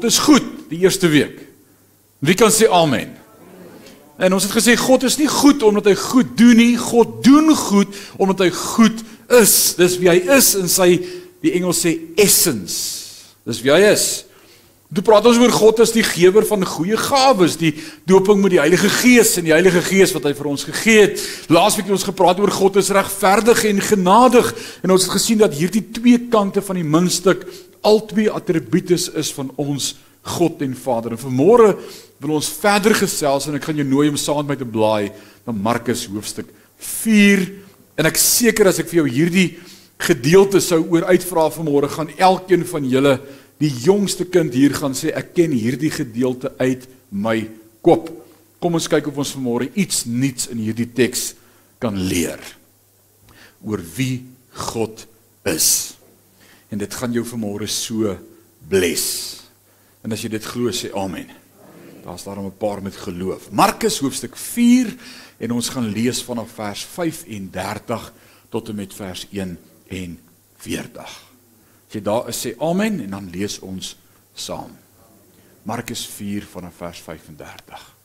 God is goed die eerste week. Wie kan sê amen? En ons het gesê God is nie goed omdat hy goed doen nie, God doen goed omdat hy goed is. Dis wie hy is in sy die Engels sê essence. Dis wie hy is. Toe praat ons oor God as die gewer van goeie gawes, die doping met die Heilige Gees en die Heilige Gees wat hy vir ons gegee het. Laasweek het ons gepraat oor God is regverdig en genadig en ons het gesien dat hierdie twee kante van die muntstuk al twee attribute is van ons God en Vader. En vanmôre wil ons verder gesels en ek gaan jou nooi om saam met my te blaai na Markus hoofstuk 4 en ek seker as ek vir jou hierdie gedeelte sou oor uitvra vanmôre gaan elkeen van julle die jongste kind hier gaan sê ek ken hierdie gedeelte uit my kop. Kom ons kyk of ons vanmôre iets nuuts in hierdie teks kan leer oor wie God is. En dit gaan jou vanmôre so bless. En as jy dit glo sê amen. Daar's daarom 'n paar met geloof. Markus hoofstuk 4 en ons gaan lees vanaf vers 35 tot en met vers 1 en 40. As jy daar is sê amen en dan lees ons saam. Markus 4 vanaf vers 35.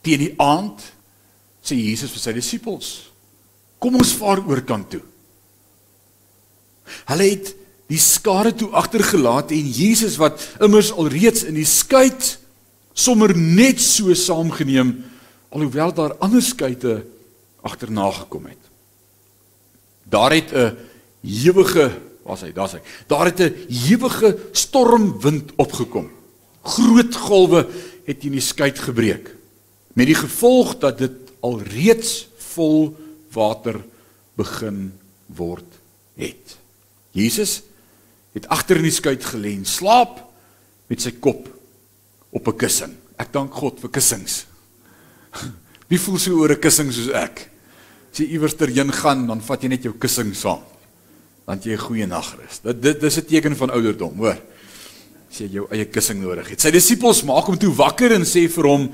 Teen die aand sê Jesus vir sy disippels: "Kom ons vaar oor kant toe." Hulle het die skare toe agtergelaat en Jesus wat immers alreeds in die skei sommer net so saamgeneem alhoewel daar ander skeite agterna gekom het. Daar het 'n ewige Waar's hy? Daar's hy. Daar het 'n ewige stormwind opgekom. Groot golwe het in die skei gebreek. Met die gevolg dat dit alreeds vol water begin word het. Jesus het agter in die skei gelê en slaap met sy kop op 'n kussing. Ek dank God vir kussings. Wie voel so oor 'n kussing soos ek? As jy iewers terheen gaan, dan vat jy net jou kussing saam dan jy 'n goeie nagrus. Dit dit dis 'n teken van ouderdom, hoor. As jy jou eie kussing nodig het. Sy disippels maak hom toe wakker en sê vir hom: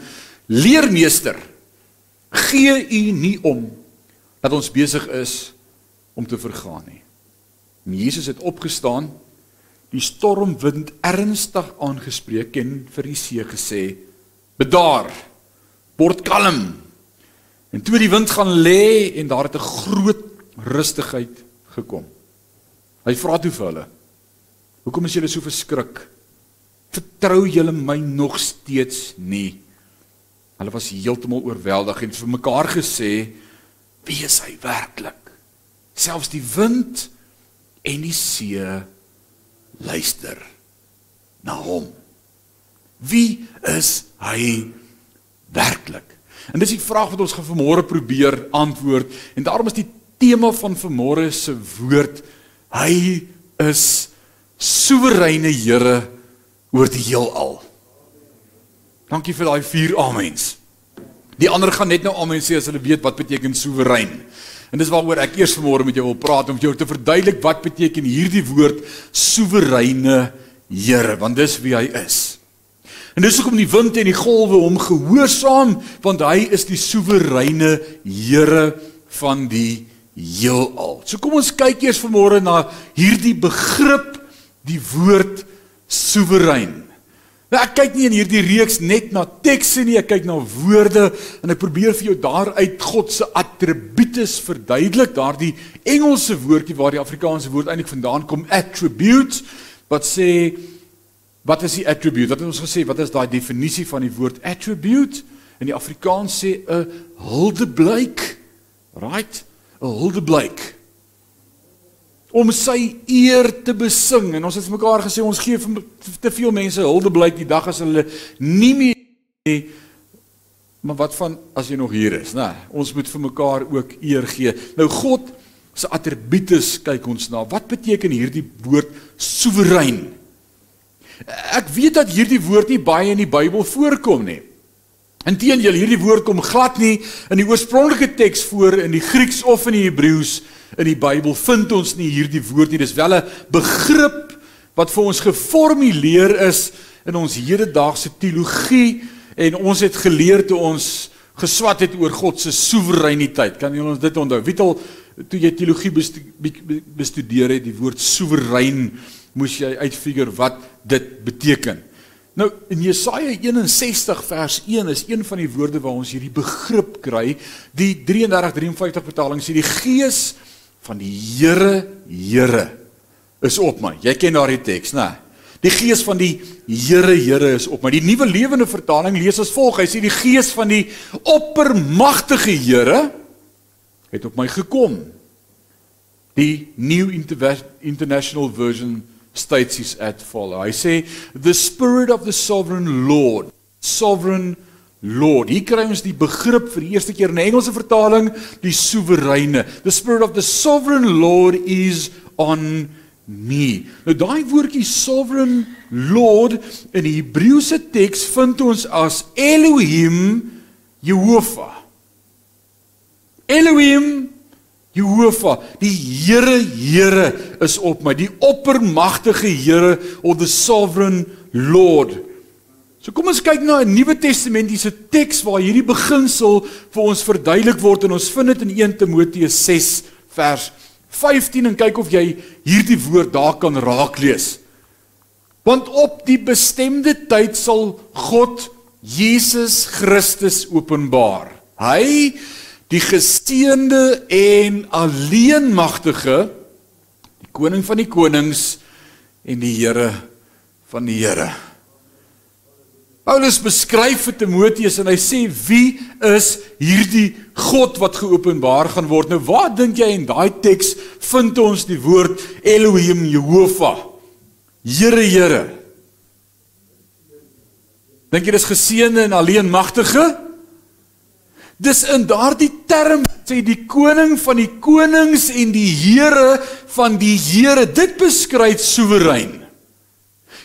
"Leermeester, gee u nie om dat ons besig is om te vergaan nie." En Jesus het opgestaan, die stormwind ernstig aangespreek en vir die see gesê: "Bedaar, word kalm." En toe die wind gaan lê en daar het 'n groot rustigheid gekom. Hy vra toe vir hulle: "Hoekom is julle so verskrik? Vertrou julle my nog steeds nie?" Hulle was heeltemal oorweldig en vir mekaar gesê: "Wie is hy werklik? Selfs die wind en die see luister na hom. Wie is hy werklik?" En dis die vraag wat ons gaan vanmôre probeer antwoord en daarom is die tema van vanmôre se woord Hy is soewereine Here oor die heelal. Dankie vir daai vier amens. Die ander gaan net nou amen sê as hulle weet wat beteken soewerein. En dis waaroor ek eers vanmôre met jou wil praat om jou te verduidelik wat beteken hierdie woord soewereine Here, want dis wie hy is. En dis hoekom die wind en die golwe hom gehoorsaam, want hy is die soewereine Here van die heelal. So kom ons kyk eers vanmôre na hierdie begrip, die woord soewerein. Nou ek kyk nie in hierdie reeks net na tekste nie, ek kyk na woorde en ek probeer vir jou daaruit God se attribute verduidelik, daardie Engelse woordjie waar die Afrikaanse woord eintlik vandaan kom, attribute, wat sê wat is die attribute? Wat het ons gesê? Wat is daai definisie van die woord attribute? In die Afrikaans sê 'n huldeblyk, right? 'n huldeblyk om sy eer te besing. En ons het mekaar gesê ons gee te veel mense huldeblyk die dag as hulle nie meer nie. Maar wat van as jy nog hier is nê ons moet vir mekaar ook eer gee. Nou God se attribute kyk ons na. Wat beteken hierdie woord soewerein? Ek weet dat hierdie woord nie baie in die Bybel voorkom nie. Inteendeel hierdie woord kom glad nie in die oorspronklike teks voor in die Grieks of in die Hebreëus in die Bybel vind ons nie hierdie woord nie. Dis wel 'n begrip wat vir ons geformuleer is in ons hedendaagse teologie en ons het geleer toe ons geswat het oor God se soewereiniteit. Kan jy ons dit onthou? Wie het al toe jy teologie bestudeer het die woord soewerein moes jy uitfigure wat dit beteken. Nou in Jesaja 61 vers 1 is een van die woorde waar ons hierdie begrip kry. Die 3353 vertaling sê die gees van die Here Here is op my. Jy ken daardie teks, né? Die gees van die Here Here is op my. Die nuwe lewende vertaling lees as volg. Hy sê die gees van die oppermagtige Here het op my gekom. Die New International Version states is at follow. Hy sê the spirit of the sovereign lord, sovereign lord. Hier kry ons die begrip vir die eerste keer in die Engelse vertaling, die soewereine. The spirit of the sovereign lord is on me. Nou daai woordjie sovereign lord in die Hebreëse teks vind ons as Elohim Jehovah. Elohim Jehovah, die Here Here is op my, die oppermagtige Here of the sovereign Lord. So kom ons kyk na 'n Nuwe Testamentiese teks waar hierdie beginsel vir ons verduidelik word en ons vind dit in 1 Timoteus 6 vers 15 en kyk of jy hierdie woord daar kan raak lees. Want op die bestemde tyd sal God Jesus Christus openbaar. Hy die gesteende en alleenmagtige die koning van die konings en die Here van die Here. Paulus beskryf vir Timoteus en hy sê wie is hierdie God wat geopenbaar gaan word? Nou waar dink jy in daai teks vind ons die woord Elohim Jehovah? Here Here. Dink jy dis geseënde en alleenmagtige? Dis in daardie term sê die koning van die konings en die Here van die Here. Dit beskryf soewerein.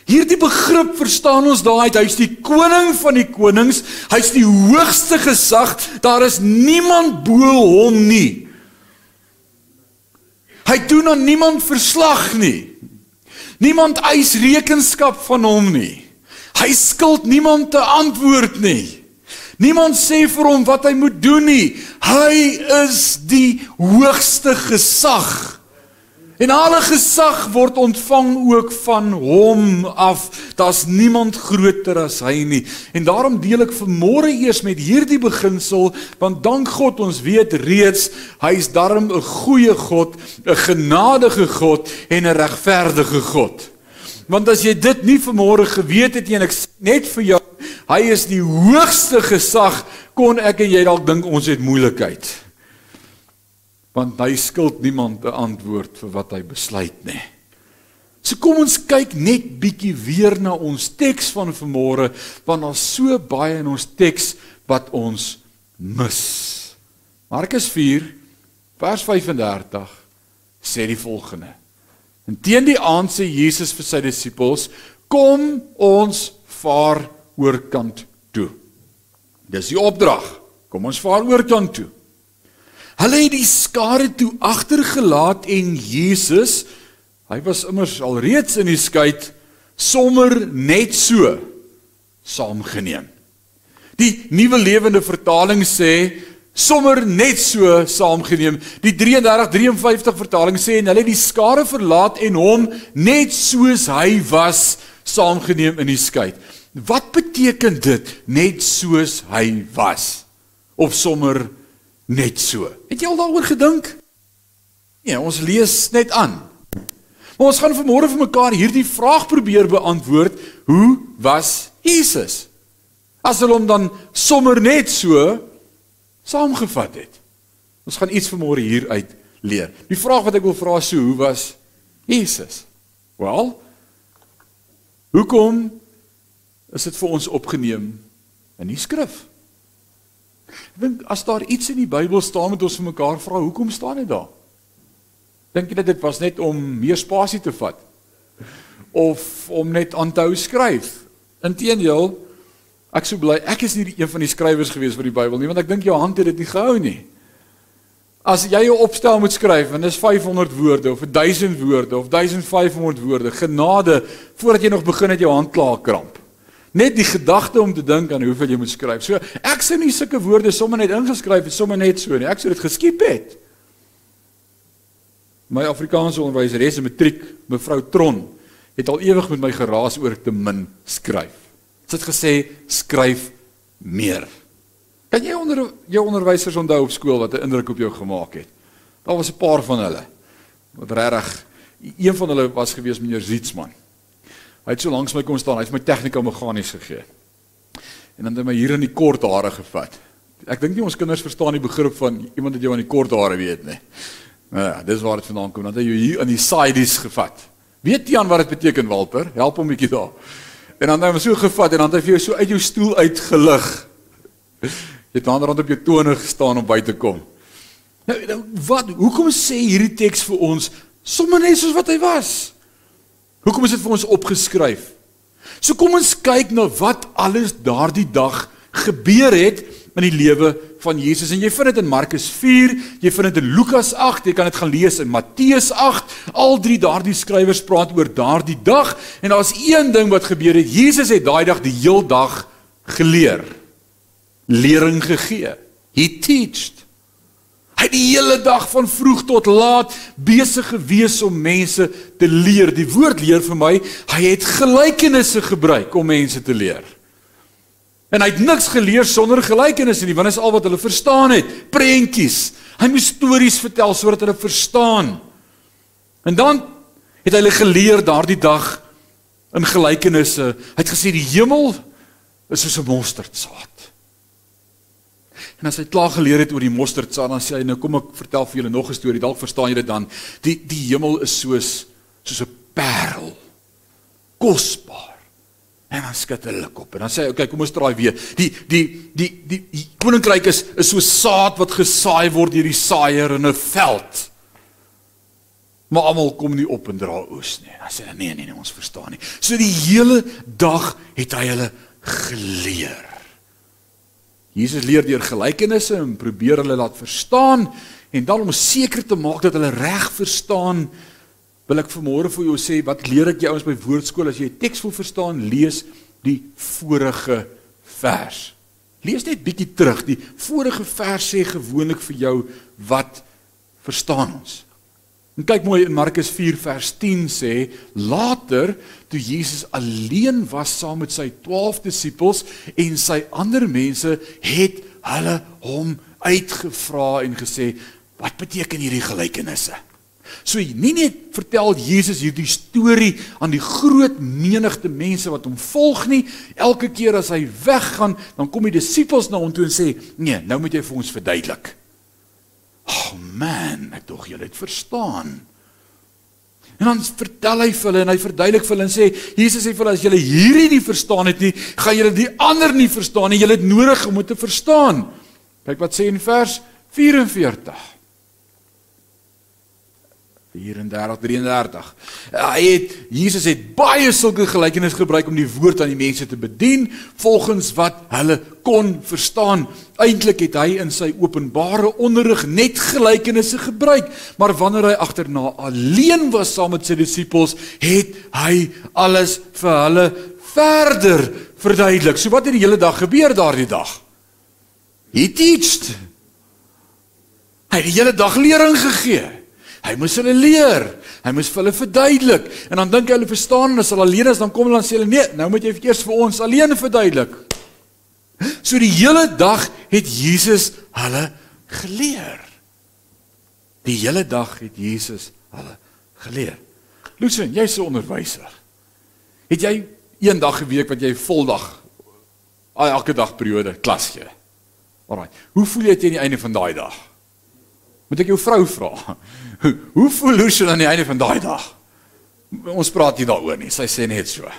Hierdie begrip verstaan ons daai hy's die koning van die konings, hy's die hoogste gesag. Daar is niemand bo hom nie. Hy doen aan niemand verslag nie. Niemand eis rekenskap van hom nie. Hy skuld niemand te antwoord nie. Niemand sê vir hom wat hy moet doen nie. Hy is die hoogste gesag. En alle gesag word ontvang ook van hom af. Daar's niemand groter as hy nie. En daarom deel ek vanmôre eers met hierdie beginsel, want dank God ons weet reeds hy's darm 'n goeie God, 'n genadige God en 'n regverdige God. Want as jy dit nie vanmôre geweet het nie en ek net vir jou hy is die hoogste gesag kon ek en jy dalk dink ons het moeilikheid. Want hy skuld niemand 'n antwoord vir wat hy besluit nie. So kom ons kyk net bietjie weer na ons teks van vanmôre want daar's so baie in ons teks wat ons mis. Markus 4 vers 35 sê die volgende En teen die aand sê Jesus vir sy disippels: "Kom ons vaar oorkant toe." Dis die opdrag. Kom ons vaar oorkant toe. Hulle het die skare toe agtergelaat en Jesus, hy was immers alreeds in die skei sommer net so saamgeneem. Die nuwe lewende vertaling sê sommer net so saamgeneem. Die 3353 vertaling sê en hulle het die skare verlaat en hom net soos hy was saamgeneem in die skei. Wat beteken dit net soos hy was? Of sommer net so? Het jy al daaroor gedink? Nee, ons lees net aan. Maar ons gaan vanmôre vir mekaar hierdie vraag probeer beantwoord. Hoe was Jesus? As hulle hom dan sommer net so saamgevat het. Ons gaan iets vanmôre hier uit leer. Die vraag wat ek wil vra is: Hoe was Jesus? Wel, hoekom is dit vir ons opgeneem in die skrif? Ek dink as daar iets in die Bybel staan met ons vir mekaar vra, hoekom staan dit daar? Dink jy dat dit was net om meer spasie te vat of om net aan te hou skryf? Inteendeel, Ek sou bly ek is nie een van die skrywers gewees vir die Bybel nie want ek dink jou hand het dit nie gehou nie. As jy 'n opstel moet skryf en dis 500 woorde of 1000 woorde of 1500 woorde, genade voordat jy nog begin het jou hand klaar kramp. Net die gedagte om te dink aan hoeveel jy moet skryf. So ek sou nie sulke woorde sommer net ingeskryf het sommer net so nie. Ek sou dit geskiep het. My Afrikaanse onderwyseres in matriek, mevrou Tron, het al ewig met my geraas oor te min skryf. Dit het gesê skryf meer. Kan jy onder jou onderwysers onthou op skool wat 'n indruk op jou gemaak het? Daar was 'n paar van hulle. Wat regtig een van hulle was gewees meneer Zietsman. Hy het so langs my kom staan, hy het my tegnika meganies gegee. En dan het hy my hier in die kort hare gevat. Ek dink nie ons kinders verstaan die begrip van iemand wat jou aan die kort hare weet nie. Nou ja, dis waar dit vandaan kom. Dan het hy jou hier aan die sides gevat. Weet jy aan wat dit beteken Walter? Help hom 'n bietjie daar. En dan het hy hom so gevat en dan het hy vir jou so uit jou stoel uitgelig. Jy het aan rond op jou tone gestaan om by te kom. Nou, nou wat hoekom sê hierdie teks vir ons sommer net soos wat hy was? Hoekom is dit vir ons opgeskryf? So kom ons kyk na wat alles daardie dag gebeur het in die lewe van Jesus. En jy vind dit in Markus 4, jy vind dit in Lukas 8, jy kan dit gaan lees in Matteus 8. Al drie daardie skrywers praat oor daardie dag en daar's een ding wat gebeur het. Jesus het daai dag die heel dag geleer lering gegee. He teached. Hy het die hele dag van vroeg tot laat besig gewees om mense te leer. Die woord leer vir my, hy het gelykenisse gebruik om mense te leer. En hy het niks geleer sonder gelykenisse nie, want dit is al wat hulle verstaan het, prentjies. Hy moes stories vertel sodat hulle verstaan. En dan het hy hulle geleer daardie dag in gelykenisse. Hy het gesê die hemel is soos 'n mosterdsaad. En as hy klaar geleer het oor die mosterdsaad, dan sê hy nou kom ek vertel vir julle nog 'n storie. Dalk verstaan julle dan. Die die hemel is soos soos 'n parel. Kosbaar. En dan skud hulle kop. En dan sê hy, "Oké, okay, kom ons draai weer. Die die die die, die koninkryk is is so saad wat gesaai word deur die saaier in 'n veld." Maar almal kom nie op en dra oes nie. Dan sê hy, "Nee, nee, nee, ons verstaan nie." So die hele dag het hy hulle geleer. Jesus leer deur gelykenisse en probeer hulle laat verstaan en dan om seker te maak dat hulle reg verstaan wil ek vanmôre vir jou sê wat leer ek jou ons by woordskool as jy 'n teks wil verstaan lees die vorige vers. Lees net bietjie terug die vorige vers sê gewoonlik vir jou wat verstaan ons En kyk mooi in Markus 4 vers 10 sê later toe Jesus alleen was saam met sy 12 disippels en sy ander mense het hulle hom uitgevra en gesê wat beteken hierdie gelykenisse? So nie net vertel Jesus hierdie storie aan die groot menigte mense wat hom volg nie, elke keer as hy weggaan, dan kom die disippels na hom toe en sê, "Nee, nou moet jy vir ons verduidelik." Oh man, ek dog julle het verstaan. En dan vertel hy vir hulle en hy verduidelik vir hulle en sê Jesus sê vir hulle as julle hierdie nie verstaan het nie, gaan julle die ander nie verstaan nie. Julle het nodig om dit te verstaan. Kyk wat sê in vers 44. 34 33. Hy het Jesus het baie sulke gelykenisse gebruik om die woord aan die mense te bedien volgens wat hulle kon verstaan. Eintlik het hy in sy openbare onderrig net gelykenisse gebruik, maar wanneer hy agterna alleen was saam met sy disippels, het hy alles vir hulle verder verduidelik. So wat het die hele dag gebeur daardie dag? He teached. Hy het die hele dag lering gegee. Hy moes hulle leer. Hy moes vir hulle verduidelik. En dan dink hy hulle verstaan en as hulle alleen is dan kom hulle dan sê hulle nee, nou moet jy eers vir ons alleen verduidelik. So die hele dag het Jesus hulle geleer. Die hele dag het Jesus hulle geleer. Lucian, jy's 'n onderwyser. Het jy een dag 'n week wat jy voldag elke dag periode klas gee? Alraai. Hoe voel jy teen die einde van daai dag? Moet ek jou vrou vra? Hoe voel Lucian aan die einde van daai dag? Ons praat nie daaroor nie. Sy sê net so.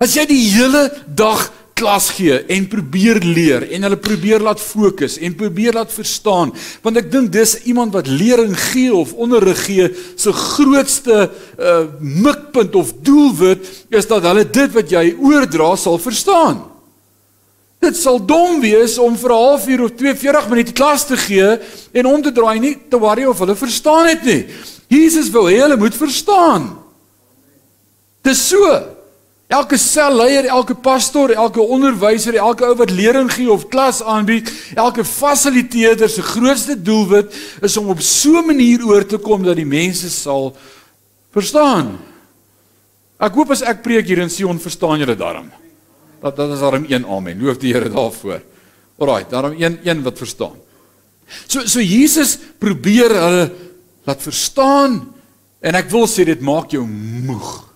As jy die hele dag klas gee en probeer leer en hulle probeer laat fokus en probeer laat verstaan want ek dink dis iemand wat lering gee of onderrig gee se grootste uh, mikpunt of doelwit is dat hulle dit wat jy oordra sal verstaan. Dit sal dom wees om vir 'n halfuur of 42 minute klas te gee en om te draai nie te worry of hulle verstaan het nie. Jesus wil hê hulle moet verstaan. Dis so. Elke selleier, elke pastoor, elke onderwyser, elke ou wat lering gee of klas aanbied, elke fasiliteerder se grootste doelwit is om op so 'n manier oor te kom dat die mense sal verstaan. Ek hoop as ek preek hier in Sion verstaan julle daarom. Dat dit is daarom een amen. Loof die Here daarvoor. Alraai, daarom een een wat verstaan. So so Jesus probeer hulle laat verstaan en ek wil sê dit maak jou moeg.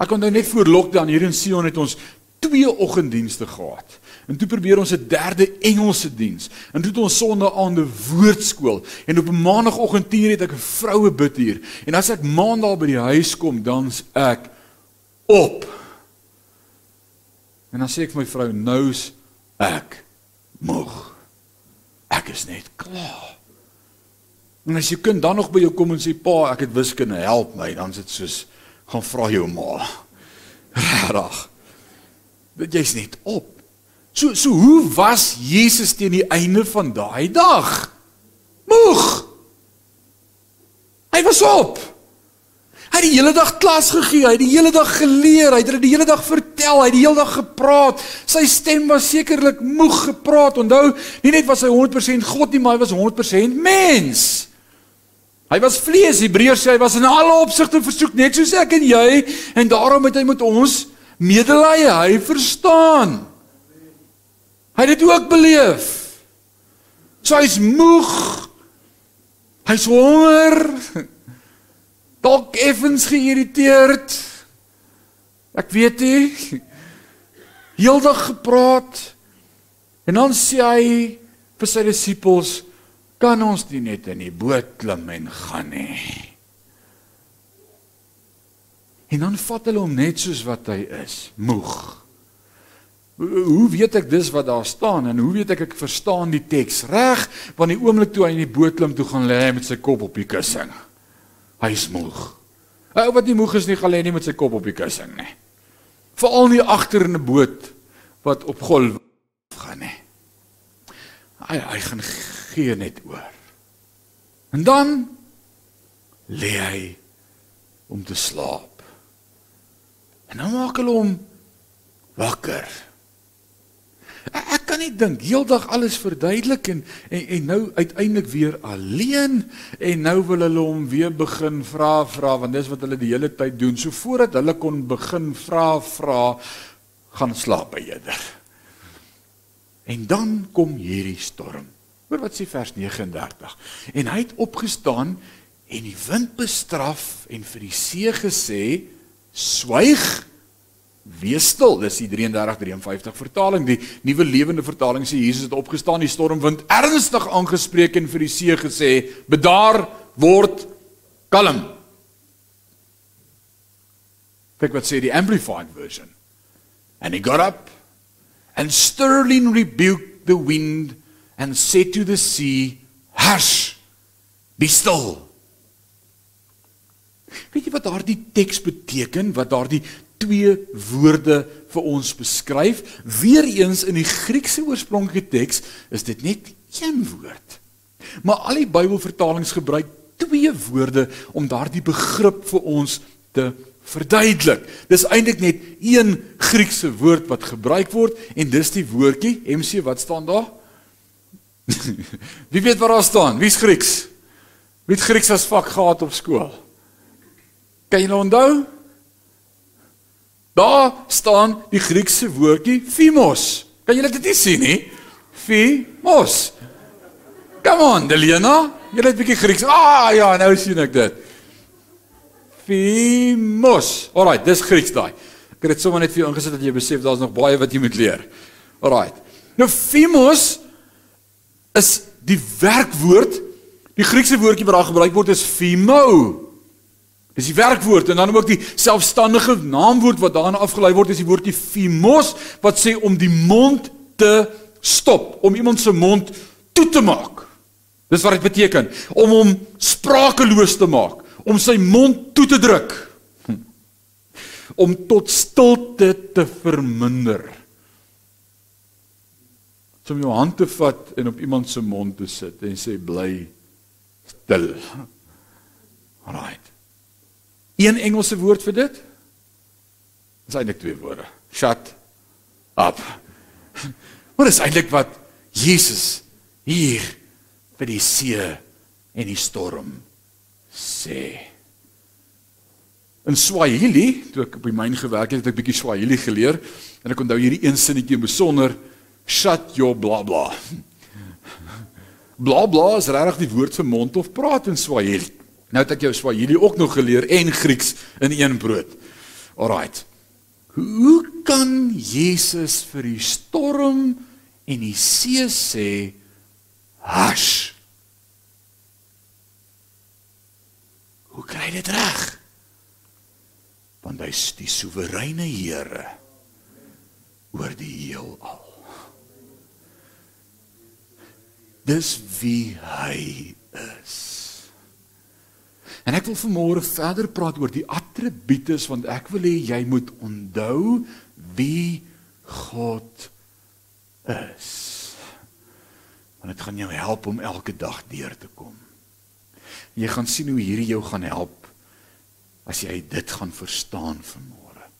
Ek onthou net voor lockdown hier in Sion het ons twee oggenddienste gehad. En toe probeer ons 'n derde Engelse diens. En toe het ons sonnaande woordskool. En op 'n maandagooggend 10:00 het ek 'n vroue bid hier. En as ek maandag by die huis kom, dan's ek op. En dan sê ek vir my vrou, nou's ek moeg. Ek is net klaar. En as jou kind dan nog by jou kom en sê pa, ek het wiskunde, help my, dan is dit soos gaan vra jou ma. Regtig. Dit jy's net op. So so hoe was Jesus teen die einde van daai dag? Moeg. Hy was op. Hy het die hele dag klas gegee, hy het die hele dag geleer, hy het die hele dag vertel, hy het die hele dag gepraat. Sy stem was sekerlik moeg gepraat. Onthou, nie net was hy 100% God nie, maar hy was 100% mens. Hy was vlees. Hebreërs sê hy was in alle opsigte versoek net soos ek en jy en daarom het hy met ons medelee, hy verstaan. Hy het dit ook beleef. So hy's moeg. Hy's honger. Dalk effens geïrriteerd. Ek weet nie. Heeldag gepraat. En dan sê hy vir sy disippels, kan ons nie net in die boot klim en gaan nie. En dan vat hulle hom net soos wat hy is, moeg. Hoe weet ek dis wat daar staan en hoe weet ek ek verstaan die teks reg want die oomblik toe hy in die boot klim toe gaan lê hy met sy kop op die kussing. Hy is moeg. Ou wat nie moeg is nie gaan lê nie met sy kop op die kussing nie. Veral nie agter in 'n boot wat op golf gaan nie. Hy hy gaan gee net oor. En dan lê hy om te slaap. En dan maak hulle hom wakker. Ek kan nie dink heeldag alles verduidelik en, en en nou uiteindelik weer alleen en nou wil hulle hom weer begin vra vra want dis wat hulle die hele tyd doen. So voordat hulle kon begin vra vra gaan slaap by eerder. En dan kom hierdie storm. Hoor wat sê vers 39. En hy het opgestaan en die wind bestraf en vir die see gesê Swyg. Wees stil. Dis die 33:53 vertaling. Die Nuwe Lewende Vertaling sê Jesus het opgestaan, die stormwind ernstig aangespreek en vir die see gesê: "Bedaar, word kalm." Kyk wat sê die Amplified version. And he got up and sternly rebuked the wind and said to the sea, "Hush, be still." Weet jy wat daardie teks beteken? Wat daardie twee woorde vir ons beskryf? Weereens in die Griekse oorspronklike teks is dit net een woord. Maar al die Bybelvertalings gebruik twee woorde om daardie begrip vir ons te verduidelik. Dis eintlik net een Griekse woord wat gebruik word en dis die woordjie MC wat staan daar? Wie weet wat daar staan? Wie's Grieks? Wie het Grieks as vak gehad op skool? Kan jy nou onthou? Daar staan die Griekse woordjie phimos. Kan jy dit nie sien nie? Phimos. Come on, Delena. Jy het 'n bietjie Grieks. Ah ja, nou sien ek dit. Phimos. Alrite, dis Grieks daai. Ek het dit sommer net vir jou ingesit dat jy besef daar's nog baie wat jy moet leer. Alrite. Nou phimos is die werkwoord. Die Griekse woordjie wat daar gebruik word is phimo. Dis die werkwoord en dan ook die selfstandige naamwoord wat daarna afgelei word is die woordjie phimos wat sê om die mond te stop, om iemand se mond toe te maak. Dis wat dit beteken om hom sprakeloos te maak, om sy mond toe te druk. Om tot stilte te verminder. Om jou hand te vat en op iemand se mond te sit en sê bly stil. Alraight. Een Engelse woord vir dit? Dis eintlik twee woorde. Shut up. Wat is eintlik wat Jesus hier vir die see en die storm sê? In Swahili, toe ek op die myn gewerk het, het ek bietjie Swahili geleer en ek onthou hierdie een sinnetjie in besonder, shut your bla bla. Bla bla is regtig die woord vir mond of praat in Swahili. Nou het ek jou Swahili ook nog geleer en Grieks in een brood. Alraight. Hoe kan Jesus vir die storm en die see sê hush? Hoe kry dit reg? Want hy is die soewereine Here oor die heelal. Dis wie hy is. En ek wil vanmôre verder praat oor die attribute want ek wil hê jy moet onthou wie God is. Want dit gaan jou help om elke dag deur te kom. Jy gaan sien hoe hierdie jou gaan help as jy dit gaan verstaan vanmôre.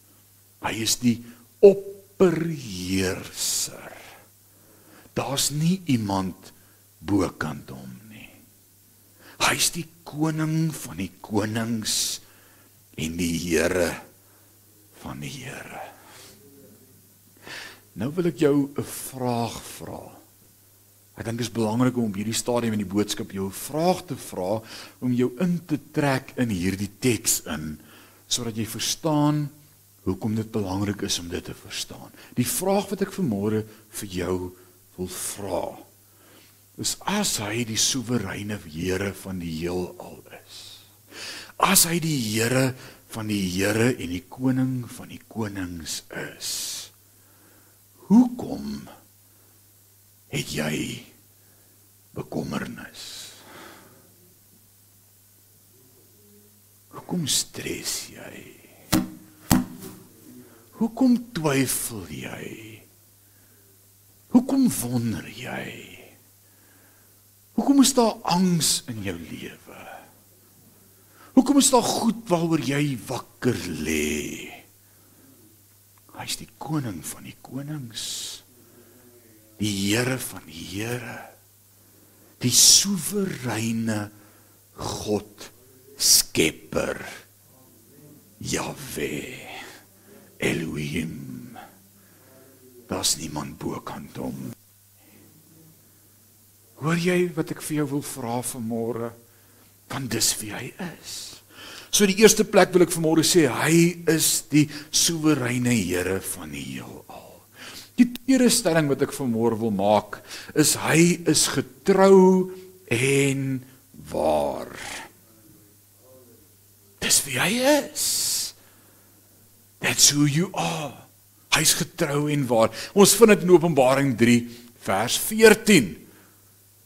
Hy is die opperheerser. Daar's nie iemand bokant hom nie. Hy's die koning van die konings en die Here van die Here. Nou wil ek jou 'n vraag vra. Ek dink dit is belangrik om hierdie stadium in die boodskap jou 'n vraag te vra om jou in te trek in hierdie teks in sodat jy verstaan hoekom dit belangrik is om dit te verstaan. Die vraag wat ek vanmôre vir jou wil vra is as hy die soewereine Here van die heelal is. As hy die Here van die Here en die koning van die konings is. Hoekom het jy bekommernis? Hoekom stres jy? Hoekom twyfel jy? Hoekom wonder jy? Hoekom is daar angs in jou lewe? Hoekom is daar goed waaroor jy wakker lê? Hy's die koning van die konings. Die Here van die Here. Die soewereine God Skepper. Jahwe. Elohim. Daar's niemand bo kan hom. Hoor jy wat ek vir jou wil vra vanmôre? Want dis wie hy is. So die eerste plek wil ek vanmôre sê hy is die soewereine Here van die heelal. Die tweede stelling wat ek vanmôre wil maak is hy is getrou en waar. Dis wie hy is. That's who you are. Hy's getrou en waar. Ons vind dit in Openbaring 3 vers 14.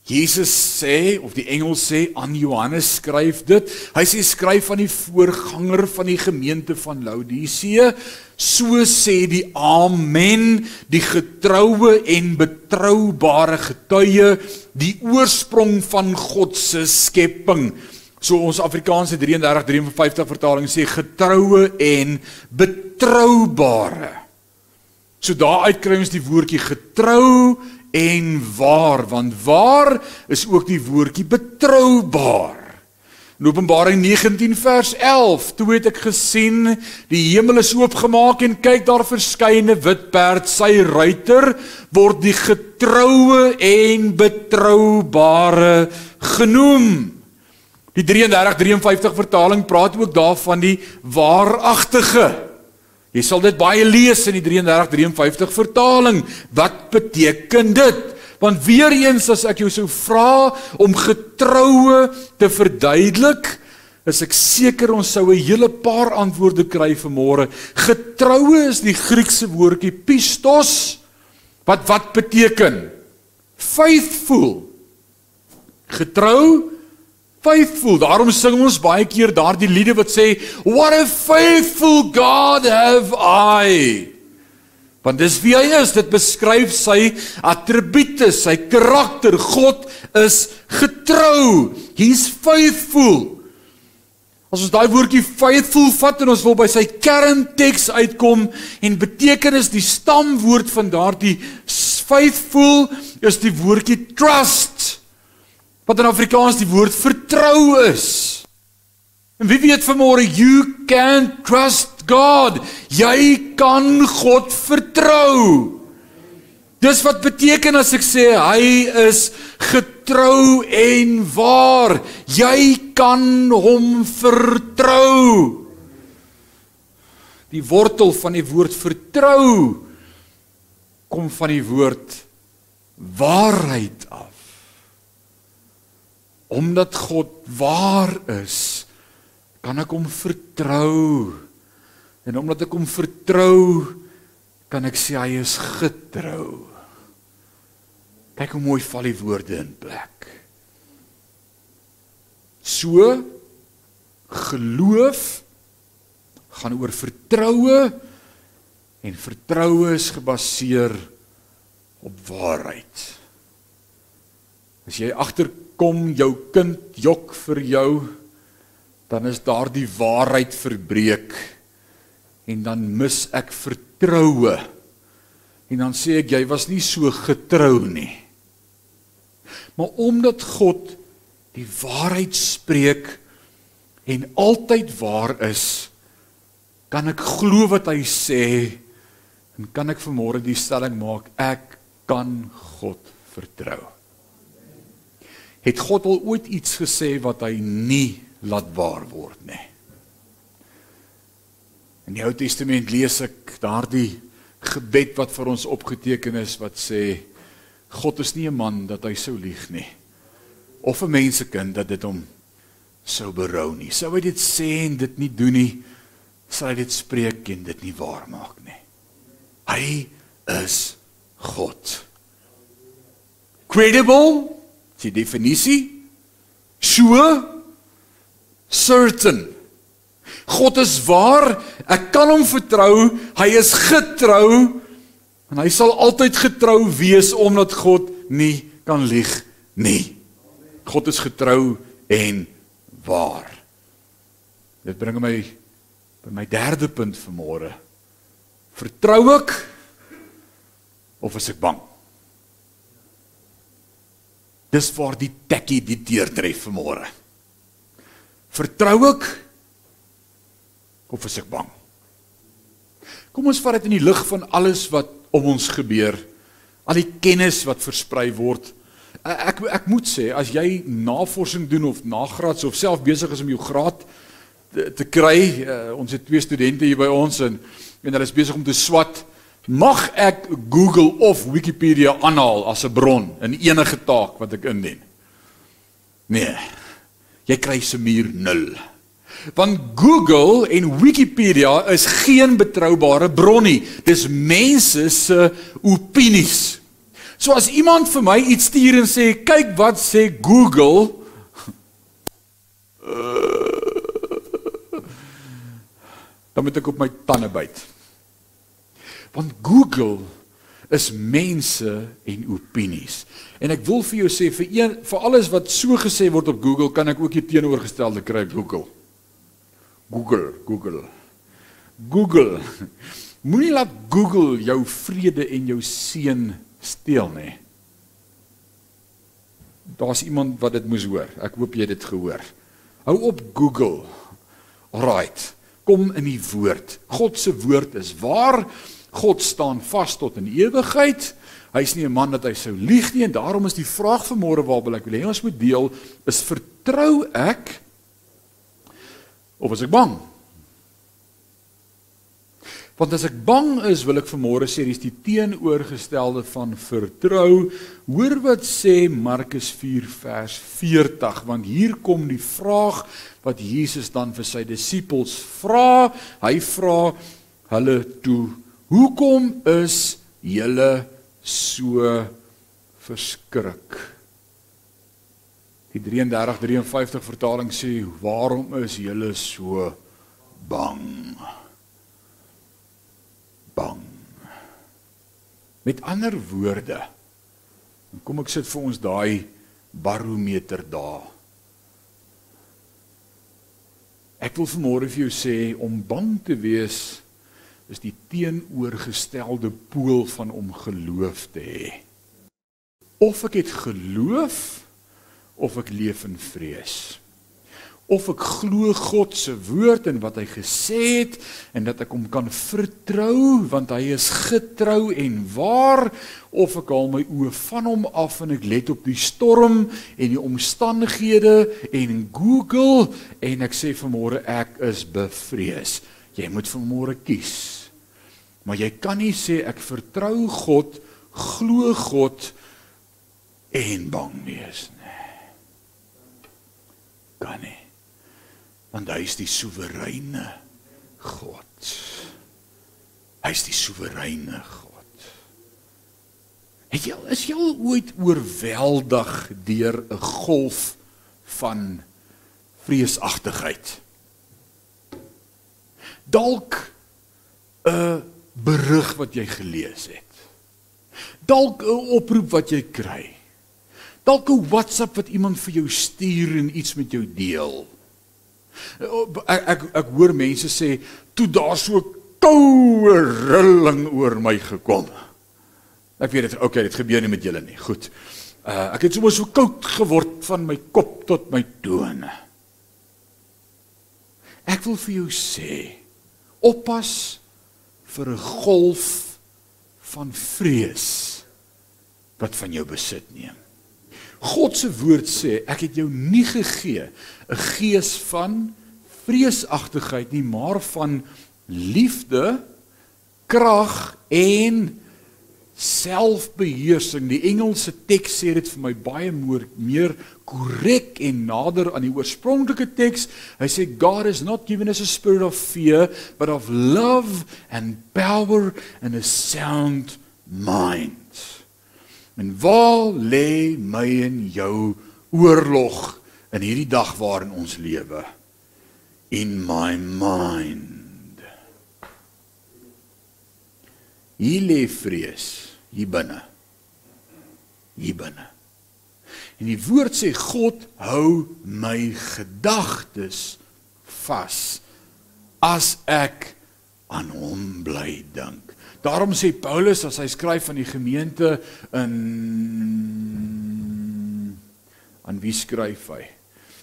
Jesus sê of die engel sê aan Johannes skryf dit. Hy sê skryf aan die voorganger van die gemeente van Laodicea, so sê die Amen, die getroue en betroubare getuie, die oorsprong van God se skepping. So ons Afrikaanse 33:53 vertaling sê getroue en betroubare. So daaruit kry ons die woordjie getrou en waar want waar is ook die woordjie betroubaar. In Openbaring 19 vers 11, toe het ek gesien die hemel is oopgemaak en kyk daar verskyne wit perd, sy ruiter word die getroue en betroubare genoem. Die 33:53 vertaling praat ook daarvan die waaragtige. Jy sal dit baie lees in die 33:53 vertaling. Wat beteken dit? Want weer eens as ek jou sou vra om getroue te verduidelik, is ek seker ons sou 'n hele paar antwoorde kry vanmôre. Getroue is die Griekse woordjie pistos wat wat beteken faithful. Getrou faithful. Daarom sing ons baie keer daardie liede wat sê what a faithful God have I. Want dis wie hy is, dit beskryf sy attribute, sy karakter. God is getrou. He's faithful. As ons daai woordjie faithful vat en ons wil by sy kernteks uitkom en betekenis die stamwoord van daardie faithful is die woordjie trust wat in Afrikaans die woord vertrou is. En wie weet vanmôre you can trust God. Jy kan God vertrou. Dis wat beteken as ek sê hy is getrou en waar. Jy kan hom vertrou. Die wortel van die woord vertrou kom van die woord waarheid af. Omdat God waar is, kan ek hom vertrou. En omdat ek hom vertrou, kan ek sê hy is getrou. Kyk hoe mooi val die woorde in plek. So geloof gaan oor vertroue en vertroue is gebaseer op waarheid. As jy agterkom jou kind jok vir jou dan is daardie waarheid verbreek en dan mis ek vertroue. En dan sê ek jy was nie so getrou nie. Maar omdat God die waarheid spreek en altyd waar is, kan ek glo wat hy sê en kan ek vanmôre die stelling maak ek kan God vertrou. Het God al ooit iets gesê wat hy nie laat waar word nie. In die Ou Testament lees ek daardie gebed wat vir ons opgeteken is wat sê God is nie 'n man dat hy sou lieg nie of 'n mensekind dat dit hom sou berou nie. Sou hy dit sê en dit nie doen nie, sal hy dit spreek en dit nie waar maak nie. Hy is God. Credible, die definisie. Sure, certain. God is waar, ek kan hom vertrou, hy is getrou en hy sal altyd getrou wees omdat God nie kan lieg nie. God is getrou en waar. Dit bring my by my derde punt vanmôre. Vertrou ek of is ek bang? Dis waar die tekkie die deur tref vanmôre. Vertrou ek of is ek bang? Kom ons vat dit in die lig van alles wat om ons gebeur. Al die kennis wat versprei word. Ek ek moet sê as jy navorsing doen of nagraads of self besig is om jou graad te, te kry, uh, ons het twee studente hier by ons en en hulle is besig om te swat, mag ek Google of Wikipedia aanhaal as 'n bron in enige taak wat ek indien. Nee. Jy kry se muur 0. Want Google en Wikipedia is geen betroubare bron nie. Dis mense se opinies. So as iemand vir my iets stuur en sê, "Kyk wat sê Google," dan moet ek op my tande byt. Want Google is mense en opinies. En ek wil vir jou sê vir een vir alles wat so gesê word op Google, kan ek ook die teenoorgestelde kry op Google. Google, Google. Google. Moenie laat Google jou vrede en jou seën steel nie. Daar's iemand wat dit moes hoor. Ek hoop jy het dit gehoor. Hou op Google. Alraight. Kom in die woord. God se woord is waar. God staan vas tot in ewigheid. Hy's nie 'n man dat hy sou lieg nie en daarom is die vraag vanmôre waarby ek wil hê ons moet deel is vertrou ek of is ek bang? Want as ek bang is, wil ek vanmôre sê dis die teenoorgestelde van vertrou. Hoor wat sê Markus 4 vers 40, want hier kom die vraag wat Jesus dan vir sy disippels vra. Hy vra hulle toe: "Hoekom is julle so verskrik?" Die 33:53 vertaling sê: "Waarom is julle so bang?" bang. Met ander woorde, kom ek sit vir ons daai barometer daar. Ek wil vanmôre vir jou sê om bang te wees is die teenoorgestelde pool van om geloof te hê. Of ek het geloof of ek leef in vrees. of ek glo God se woord en wat hy gesê het en dat ek hom kan vertrou want hy is getrou en waar of ek haal my oë van hom af en ek let op die storm en die omstandighede en Google en ek sê vanmôre ek is bevrees jy moet vanmôre kies maar jy kan nie sê ek vertrou God glo God en bang wees nie kan nie want hy is die soewereine God. Hy is die soewereine God. Het jy is jy al ooit oorweldig deur 'n golf van vreesagtigheid? Dalk 'n berig wat jy gelees het. Dalk 'n oproep wat jy kry. Dalk 'n WhatsApp wat iemand vir jou stuur en iets met jou deel. Ek ek ek hoor mense sê toe daar so koue rilling oor my gekom. Ek weet dit, okay, dit gebeur nie met julle nie. Goed. Uh ek het sommer so koud geword van my kop tot my tone. Ek wil vir jou sê, oppas vir 'n golf van vrees wat van jou besit neem. God se woord sê, ek het jou nie gegee 'n gees van vreesagtigheid nie, maar van liefde, krag en selfbeheersing. Die Engelse teks sê dit vir my baie meer meer korrek en nader aan die oorspronklike teks. Hy sê God has not given us a spirit of fear, but of love and power and a sound mind. En waar lê my en jou oorlog in hierdie dag waarin ons lewe? In my mind. Hier lê vrees hier binne. Hier binne. En die woord sê God hou my gedagtes vas as ek aan hom bly dink. Daarom sê Paulus as hy skryf aan die gemeente in aan wie skryf hy?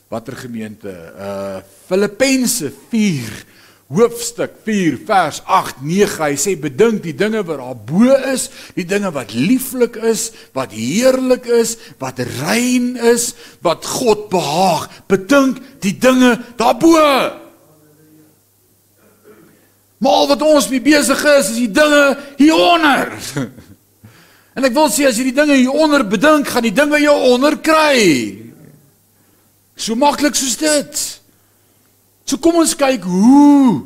Watter gemeente? Uh Filippense 4 hoofstuk 4 vers 8 9 hy sê bedink die dinge wat daar bo is die dinge wat lieflik is wat heerlik is wat rein is wat God behaag bedink die dinge daarbo Maar al wat ons mee besig is, is die dinge hieronder. En ek wil sê as jy die dinge hieronder bedink, gaan die dinge jou onder kry. So maklik soos dit. So kom ons kyk hoe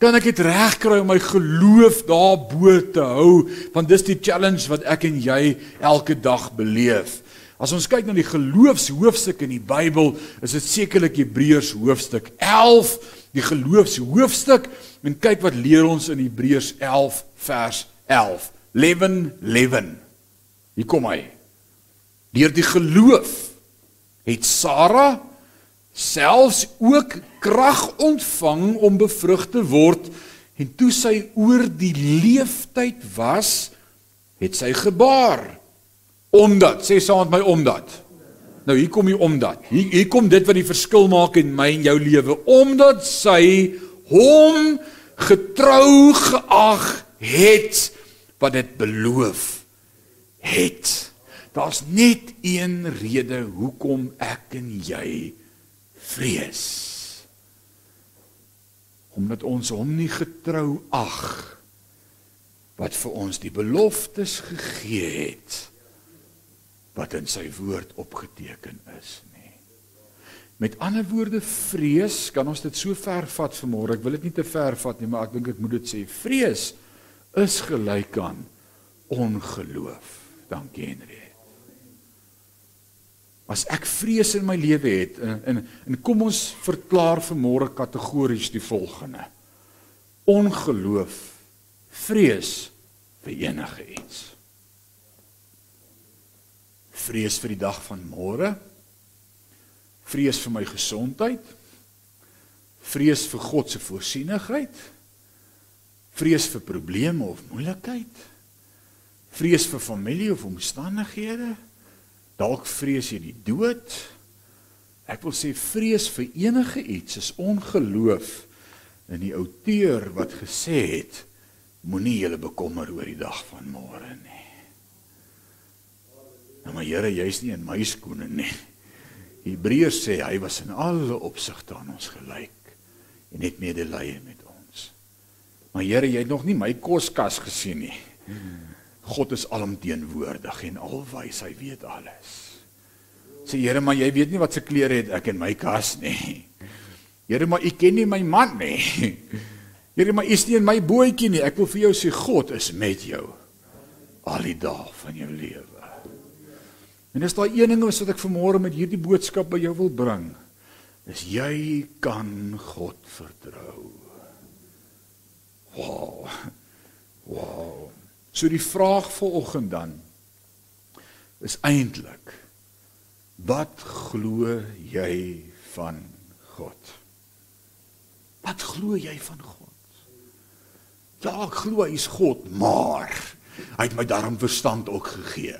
kan ek dit regkry om my geloof daarbo te hou, want dis die challenge wat ek en jy elke dag beleef. As ons kyk na die geloofshoofstuk in die Bybel, is dit sekerlik Hebreërs hoofstuk 11, die geloofshoofstuk En kyk wat leer ons in Hebreërs 11 vers 11. Leven leven. Hier kom hy. Deur die geloof het Sara selfs ook krag ontvang om bevrug te word en toe sy oor die leeftyd was, het sy gebaar. Omdat, sê saam met my omdat. Nou hier kom hy omdat. Hier hier kom dit wat die verskil maak in my en jou lewe. Omdat sy hom getrou geag het wat dit beloof het. Daar's net een rede hoekom ek en jy vrees. Omdat ons hom nie getrou ag wat vir ons die beloftes gegee het wat in sy woord opgeteken is. Met ander woorde vrees, kan ons dit so ver vat vanmôre. Ek wil dit nie te ver vat nie, maar ek dink ek moet dit sê. Vrees is gelyk aan ongeloof. Dankie Henry. As ek vrees in my lewe het en, en en kom ons verklaar vanmôre kategories die volgende. Ongeloof, vrees vir enige iets. Vrees vir die dag van môre. Vrees vir my gesondheid, vrees vir God se voorsienigheid, vrees vir probleme of moeilikheid, vrees vir familie of omstandighede, dalk vrees jy die dood. Ek wil sê vrees vir enige iets is ongeloof in die outeur wat gesê het moenie julle bekommer oor die dag van môre nie. Nou maar Here, jy's nie in my skoene nie. Hebreërs sê hy was in alle opsigte aan ons gelyk en het medelee met ons. Maar Here, jy het nog nie my koskas gesien nie. God is alomteenwoordig en alwys, hy weet alles. Sê Here, maar jy weet nie wat se klere het ek in my kas nie. Here, maar u ken nie my man nie. Here, maar u is nie in my bootjie nie. Ek wil vir jou sê God is met jou al die dae van jou lewe. En dis daai een ding wat ek vanmôre met hierdie boodskap by jou wil bring. Is jy kan God vertrou. Wow. Wow. So die vraag vir oggend dan is eintlik wat glo jy van God? Wat glo jy van God? Ja, ek glo hy is God, maar hy het my daarom verstand ook gegee.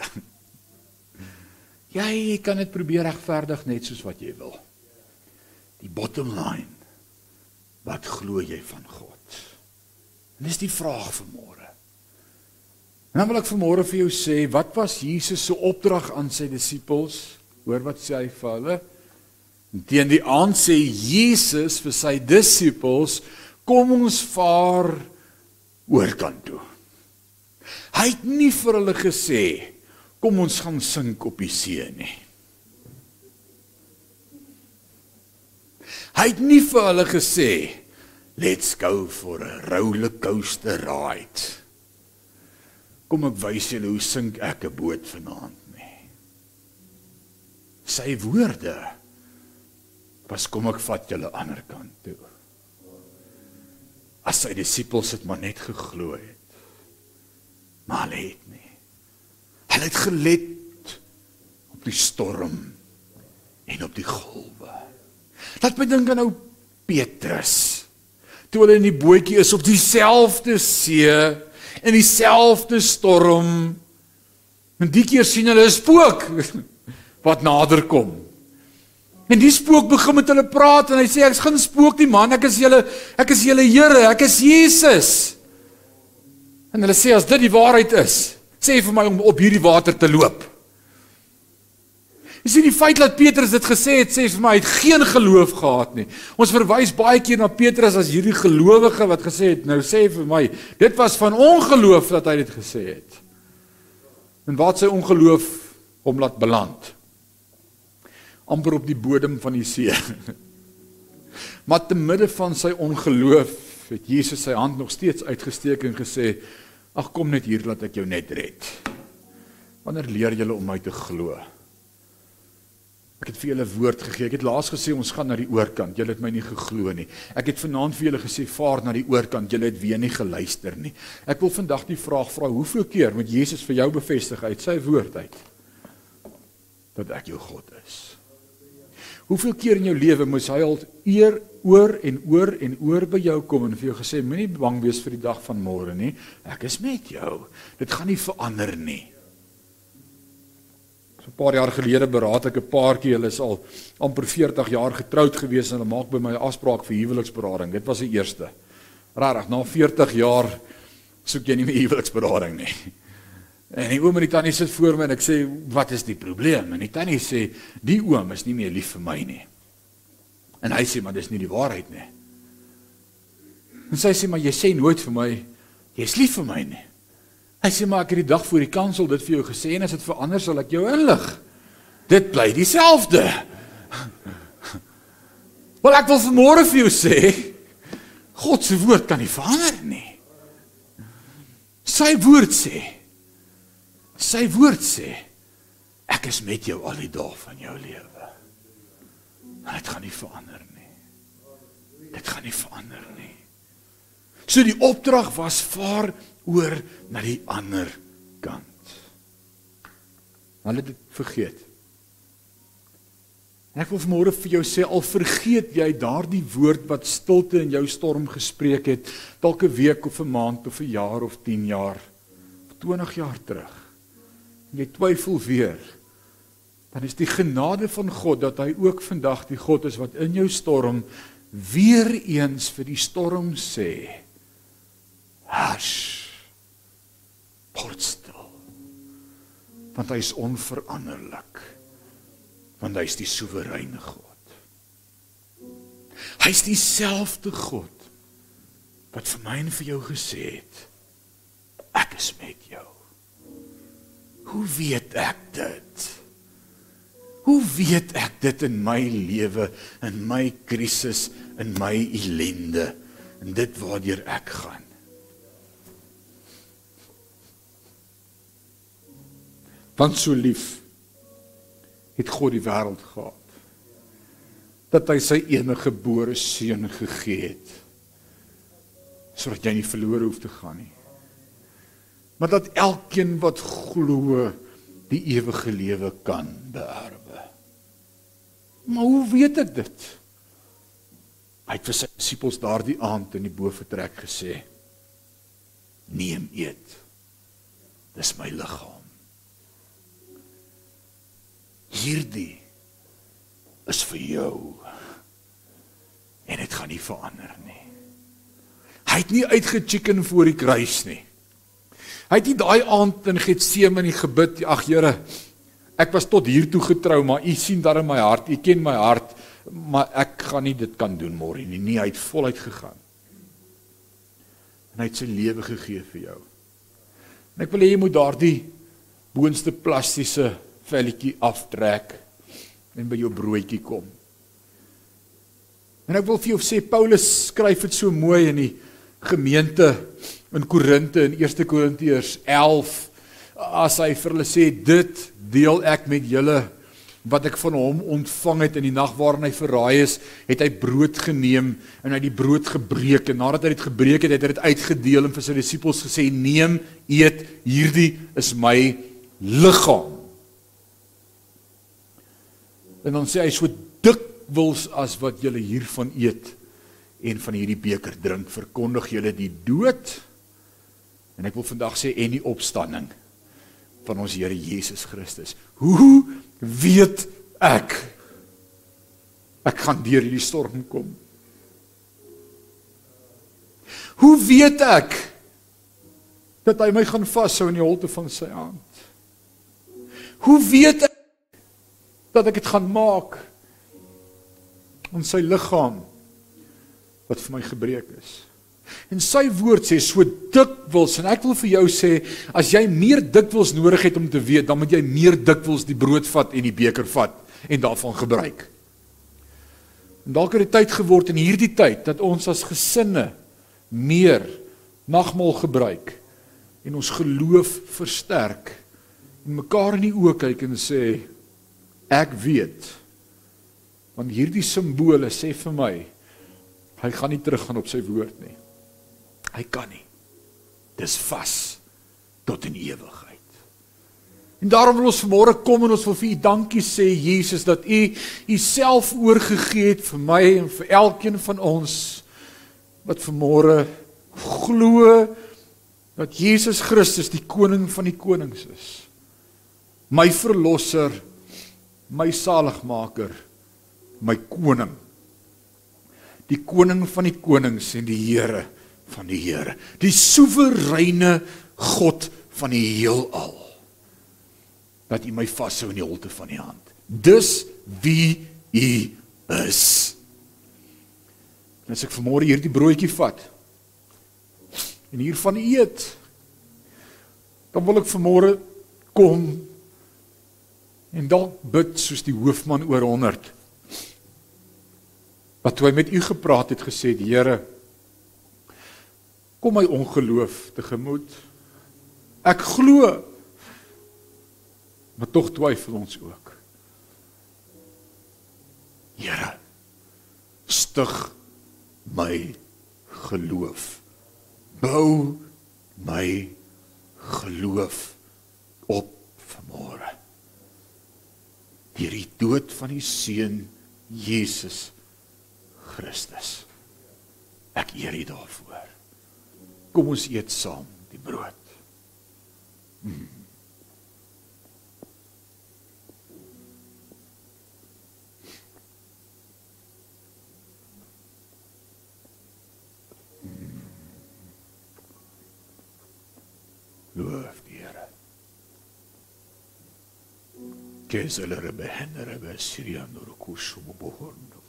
Jy kan dit probeer regverdig net soos wat jy wil. Die bottom line. Wat glo jy van God? En dis die vraag vir môre. Nou wil ek vir môre vir jou sê, wat was Jesus se opdrag aan sy disippels? Hoor wat sê hy vir hulle? Teen die aand sê Jesus vir sy disippels, kom ons vaar oorkant toe. Hy het nie vir hulle gesê kom ons gaan sink op die see nie. Hy het nie vir hulle gesê let's go for a roller coaster ride. Kom ek wys julle hoe sink ek 'n boot vanaand nie. Sy woorde was kom ek vat julle ander kant toe. As sy disippels het maar net geglo het. Maar hulle het nie. Hulle het gelet op die storm en op die golwe. Laat my dink aan nou Petrus. Toe hulle in die bootjie is op dieselfde see in dieselfde storm. En die keer sien hulle 'n spook wat nader kom. En die spook begin met hulle praat en hy sê ek's geen spook nie man, ek is julle ek is julle Here, ek is Jesus. En hulle sê as dit die waarheid is, sê vir my om op hierdie water te loop. Jy sien die feit dat Petrus dit gesê het, sê vir my hy het geen geloof gehad nie. Ons verwys baie keer na Petrus as hierdie gelowige wat gesê het, nou sê vir my, dit was van ongeloof dat hy dit gesê het. En wat sy ongeloof hom laat beland. amper op die bodem van die see. Maar te midde van sy ongeloof het Jesus sy hand nog steeds uitgesteek en gesê Ag kom net hier laat ek jou net red. Wanneer leer julle om my te glo? Ek het vir julle woord gegee. Ek het laas gesê ons gaan na die oorkant. Julle het my nie geglo nie. Ek het vanaand vir julle gesê vaar na die oorkant. Julle het weer nie geluister nie. Ek wil vandag die vraag vra, hoeveel keer moet Jesus vir jou bevestig uit sy woord uit dat ek jou God is? Hoeveel keer in jou lewe moes hy al eer oor en oor en oor by jou kom en vir jou gesê moenie bang wees vir die dag van môre nie. Ek is met jou. Dit gaan nie verander nie. Paar jaar gelede beraad ek 'n paartjie, hulle is al amper 40 jaar getroud gewees en hulle maak by my 'n afspraak vir huweliksberading. Dit was die eerste. Regtig, na 40 jaar soek jy nie meer huweliksberading nie. En die oom en die tannie sit voor my en ek sê, "Wat is die probleem?" En die tannie sê, "Die oom is nie meer lief vir my nie." En hy sê, "Maar dis nie die waarheid nie." En sy sê, "Maar jy sê nooit vir my jy's lief vir my nie." Hy sê, "Maar ek het die dag voor die kansel dit vir jou gesê en as dit verander sal ek jou inlig." Dit bly dieselfde. Wel ek wil vanmôre vir jou sê, God se woord kan nie verander nie. Sy woord sê Sy woord sê ek is met jou al die dae van jou lewe. En dit gaan nie verander nie. Dit gaan nie verander nie. So die opdrag was vaar oor na die ander kant. Hulle dit vergeet. Ek wil vanmôre vir jou sê al vergeet jy daardie woord wat stilte in jou storm gespreek het, dalk 'n week of 'n maand of 'n jaar of 10 jaar of 20 jaar terug jy twyfel weer. dan is die genade van God dat hy ook vandag die God is wat in jou storm weer eens vir die storm sê: "Hush. Word stil." Want hy is onveranderlik. Want hy is die soewereine God. Hy's dieselfde God wat vir my en vir jou gesê het: "Ek is met jou." Hoe weet ek dit? Hoe weet ek dit in my lewe, in my krisis, in my ellende, in dit waardeur ek gaan? Want so lief het God die wêreld gehad dat hy sy enige gebore seun gegee het sodat jy nie verlore hoef te gaan nie maar dat elkeen wat glo die ewige lewe kan beerwe. Maar hoe weet ek dit? Hy het vir sy disippels daardie aand in die boefretrek gesê: Neem eet. Dis my liggaam. Hierdie is vir jou. En dit gaan nie verander nie. Hy het nie uitgechicken voor die kruis nie. Hy het nie daai aand in Getsemane gebid, ag Here, ek was tot hier toe getrou, maar U sien daar in my hart, U ken my hart, maar ek gaan nie dit kan doen môre nie. Nee, hy het voluit gegaan. En hy het sy lewe gegee vir jou. En ek wil hê jy moet daardie boonste plastiese velletjie aftrek en by jou broodjie kom. En ek wil vir jou sê Paulus skryf dit so mooi in die gemeente in Korinte in 1 Korintiërs 11 as hy vir hulle sê dit deel ek met julle wat ek van hom ontvang het in die nag waarin hy verraai is, het hy brood geneem en hy die brood gebreek en nadat hy dit gebreek het, het hy dit uitgedeel en vir sy disippels gesê: "Neem, eet, hierdie is my liggaam." En dan sê hy so dikwels as wat julle hiervan eet en van hierdie beker drink, verkondig julle die dood En ek wil vandag sê en die opstanding van ons Here Jesus Christus. Hoe weet ek ek gaan deur hierdie storm kom? Hoe weet ek dat hy my gaan vashou in die holte van sy hand? Hoe weet ek dat ek dit gaan maak in sy liggaam wat vir my gebreek is? En sy woord sê so dikwels en ek wil vir jou sê as jy meer dikwels nodig het om te weet, dan moet jy meer dikwels die brood vat en die beker vat en daarvan gebruik. En dalk het dit tyd geword in hierdie tyd dat ons as gesinne meer nagmaal gebruik en ons geloof versterk en mekaar in die oë kyk en sê ek weet want hierdie simbole sê vir my hy gaan nie teruggaan op sy woord nie. Hy kan nie. Dis vas tot in ewigheid. En daarom wil ons vanmôre kom en ons wil vir U dankie sê Jesus dat U U self oorgegee het vir my en vir elkeen van ons wat vanmôre glo dat Jesus Christus die koning van die konings is. My verlosser, my saligmaker, my koning. Die koning van die konings en die Here van die Here, die soewereine God van die heelal. Dat U my vashou in die holte van die hand. Dis wie U is. En as ek vanmôre hierdie broodjie vat en hiervan eet, dan wil ek vanmôre kom en dalk bid soos die hoofman oor 100 wat toe hy met u gepraat het gesê Here kom my ongeloof tegemoet. Ek glo. Maar tog twyfel ons ook. Here, stig my geloof. Bou my geloof op vanmôre deur die dood van die seun Jesus Christus. Ek eer U daarvoor. Kom ons eet saam die brood. Mm. Loof. Gezelere be, henere be, siryanları kurşumu buhurnu.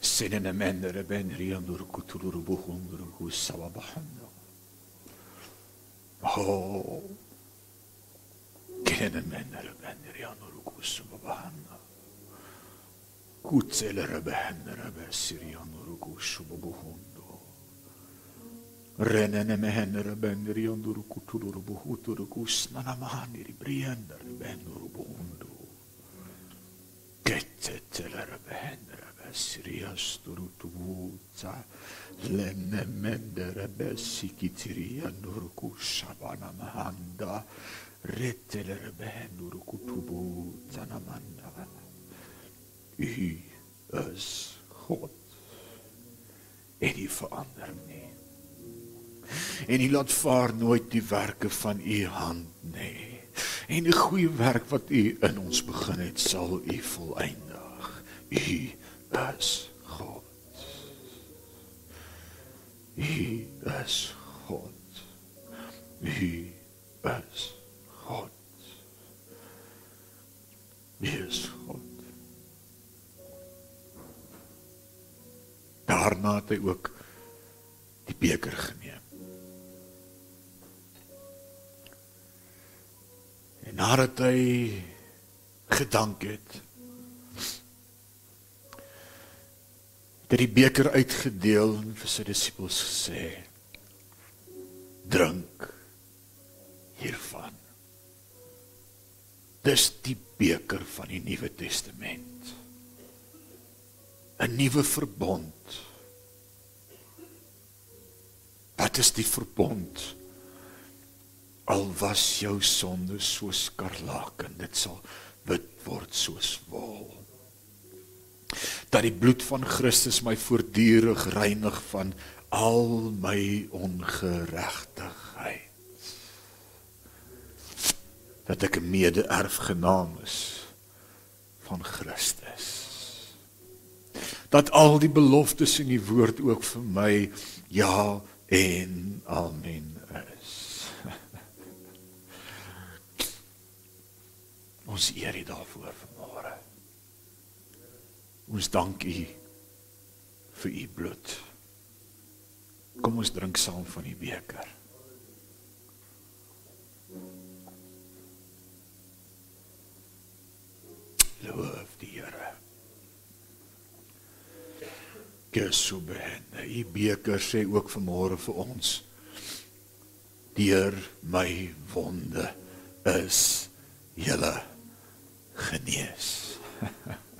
Senene menlere ben riyanları kutuluru buhunları hussava bahannu. Ho! Gelene menlere ben riyanları kurşumu bahannu. Kutselere be, henere be, siryanları kurşumu buhunnu. Renene mehenere benderi yanduru kutuluru bu huturu kusnana mahaniri briyenderi benduru bu hundu. Kettetelere behendere besriyas durutu buğutsa lenne mendere bessikitiri yanduru kusabana mahanda rettelere behenduru kutubu tanamanda. I öz God. En die verander nie. En U laat vaar nooit die werke van U hand nie. En die goeie werk wat U in ons begin het, sal U volëindig. U is God. U is God. U is God. U is God. Daarna het hy ook die beker geneem. En nadat hy gedank het, het hy die beker uitgedeel en vir sy disippels gesê: "Drink hiervan. Dis die beker van die Nuwe Testament. 'n Nuwe verbond. Wat is die verbond?" Al was jou sonde so skarlaken dit sal wit word soos wol. Dat die bloed van Christus my voortdurend reinig van al my ongeregtigheid dat ek 'n mede-erfgenaam is van Christus. Dat al die beloftes in die woord ook vir my ja en amen Ons eer U daarvoor vanmôre. Ons dank U vir U bloed. Kom ons drink saam van die beker. Loof die Here. Gesubhane. U beker sê ook vanmôre vir ons. Deur my wonde is julle genees.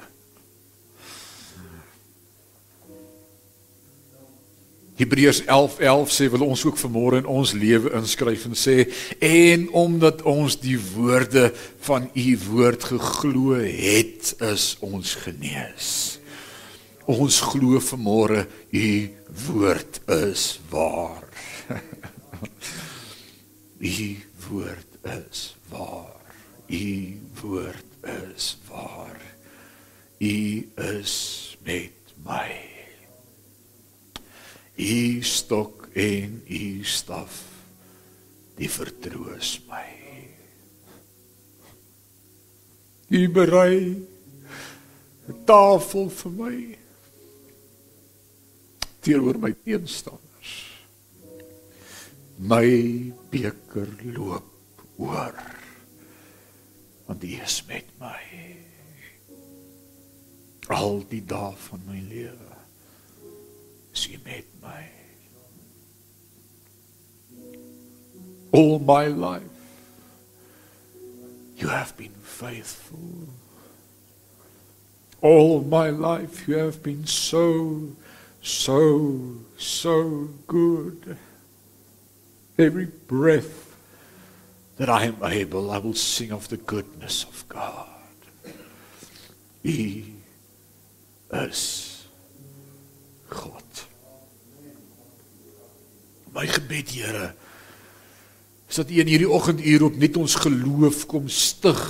Hebreërs 11:11 11 sê wil ons ook vanmôre in ons lewe inskryf en sê en omdat ons die woorde van u woord geglo het is ons genees. Ons glo vanmôre u woord is waar. u woord is waar. U woord is waar. U is met my. U stok en u staf die vertroos my. U berei 'n tafel vir my teenoor my teenstanders. My beker loop oor want U is met my. Al die dae van my lewe is U met my. All my life you have been faithful. All my life you have been so so so good. Every breath that I am able, I will sing of the goodness of God. He is God. My gebed, Here, is dat U in hierdie oggenduur op net ons geloof kom stig.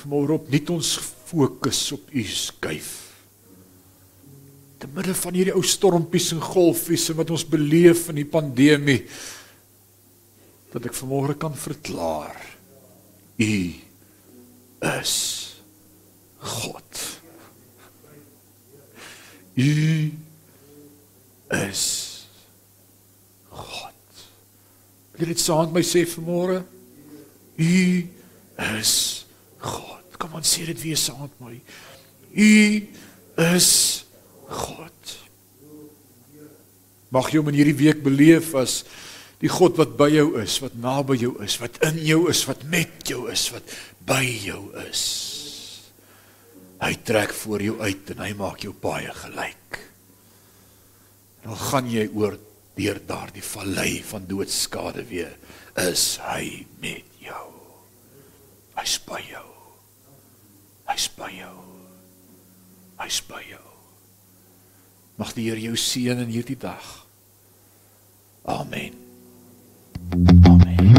Vanmôre op net ons fokus op U skuif. te midde van hierdie ou stormpies en golfies wat ons beleef in die pandemie dat ek vanmôre kan verklaar. U is God. U is God. Wil jy dit saam met my sê vanmôre? U is God. Kom ons sê dit weer saam met my. U is God. Mag jy hom in hierdie week beleef as die God wat by jou is, wat naby jou is, wat in jou is, wat met jou is, wat by jou is. Hy trek voor jou uit en hy maak jou baie gelyk. Dan gaan jy oor deur daardie vallei van doodskade weer, is hy met jou. Hy's by jou. Hy's by jou. Hy's by jou. Mag die Here jou seën in hierdie dag. Amen. Amém.